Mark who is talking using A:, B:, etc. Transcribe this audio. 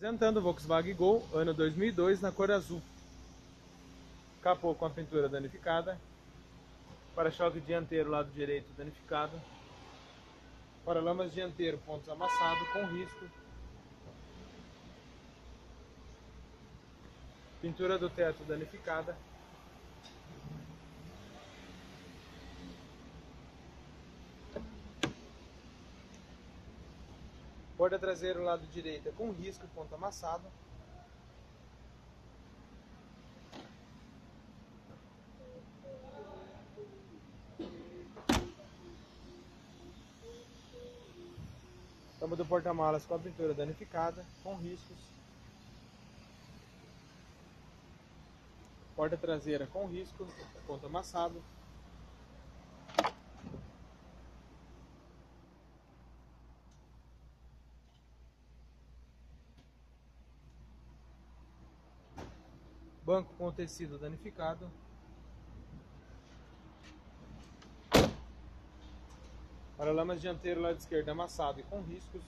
A: Apresentando o Volkswagen Gol, ano 2002, na cor azul. Capô com a pintura danificada. Para-choque dianteiro, lado direito, danificado. Paralamas dianteiro, pontos amassados, com risco. Pintura do teto danificada. Porta traseira, lado direito, com risco, ponto amassado. Tampa do porta-malas com a pintura danificada, com riscos. Porta traseira com risco, ponto amassado. Banco com tecido danificado. Paralamas dianteiro lado esquerdo amassado e com riscos.